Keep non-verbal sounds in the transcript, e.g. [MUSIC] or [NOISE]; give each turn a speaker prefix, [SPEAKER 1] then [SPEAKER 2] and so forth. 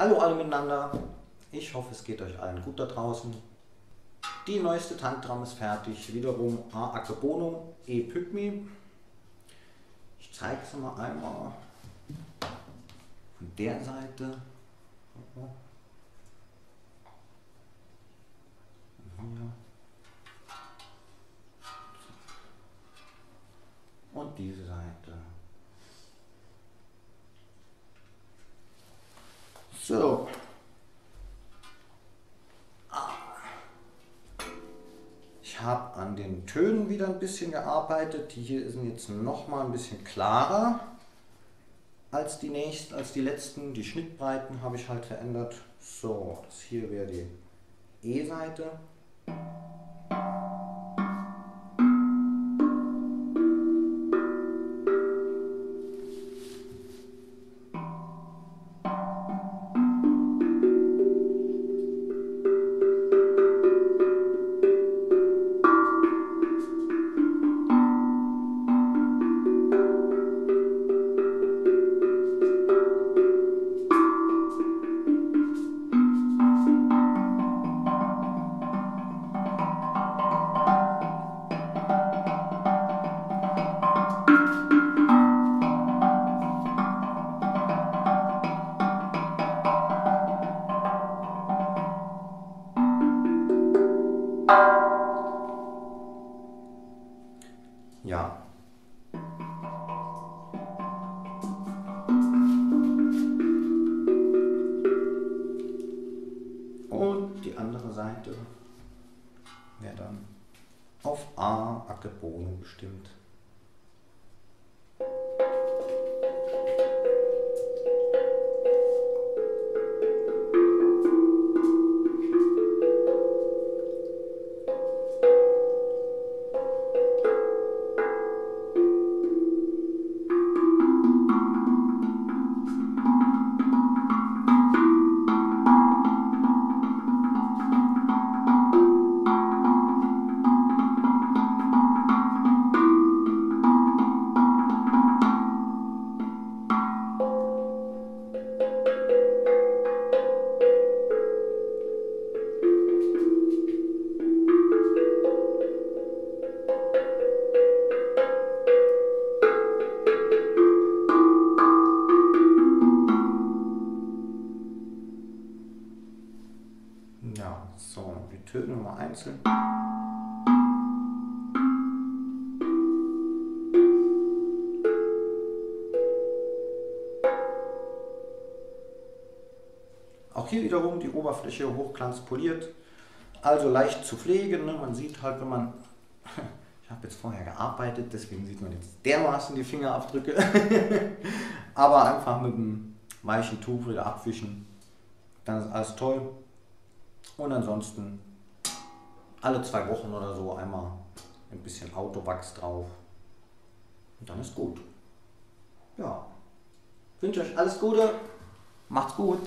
[SPEAKER 1] Hallo alle miteinander. Ich hoffe, es geht euch allen gut da draußen. Die neueste Tankdrum ist fertig. Wiederum A Akebono E Pygmy. Ich zeige es mal einmal von der Seite. Hier. So. Ich habe an den Tönen wieder ein bisschen gearbeitet. Die hier sind jetzt noch mal ein bisschen klarer als die nächsten, als die letzten. Die Schnittbreiten habe ich halt verändert. So, das hier wäre die E-Seite. Ja. Und die andere Seite wäre dann auf A Akebono bestimmt. Töne mal einzeln. Auch hier wiederum die Oberfläche hochglanz poliert, also leicht zu pflegen. Ne? Man sieht halt, wenn man, [LAUGHS] ich habe jetzt vorher gearbeitet, deswegen sieht man jetzt dermaßen die Fingerabdrücke, [LAUGHS] aber einfach mit einem weichen Tuch wieder abwischen, dann ist alles toll. Und ansonsten alle zwei Wochen oder so einmal ein bisschen Autowachs drauf. Und dann ist gut. Ja. Ich wünsche euch alles Gute. Macht's gut.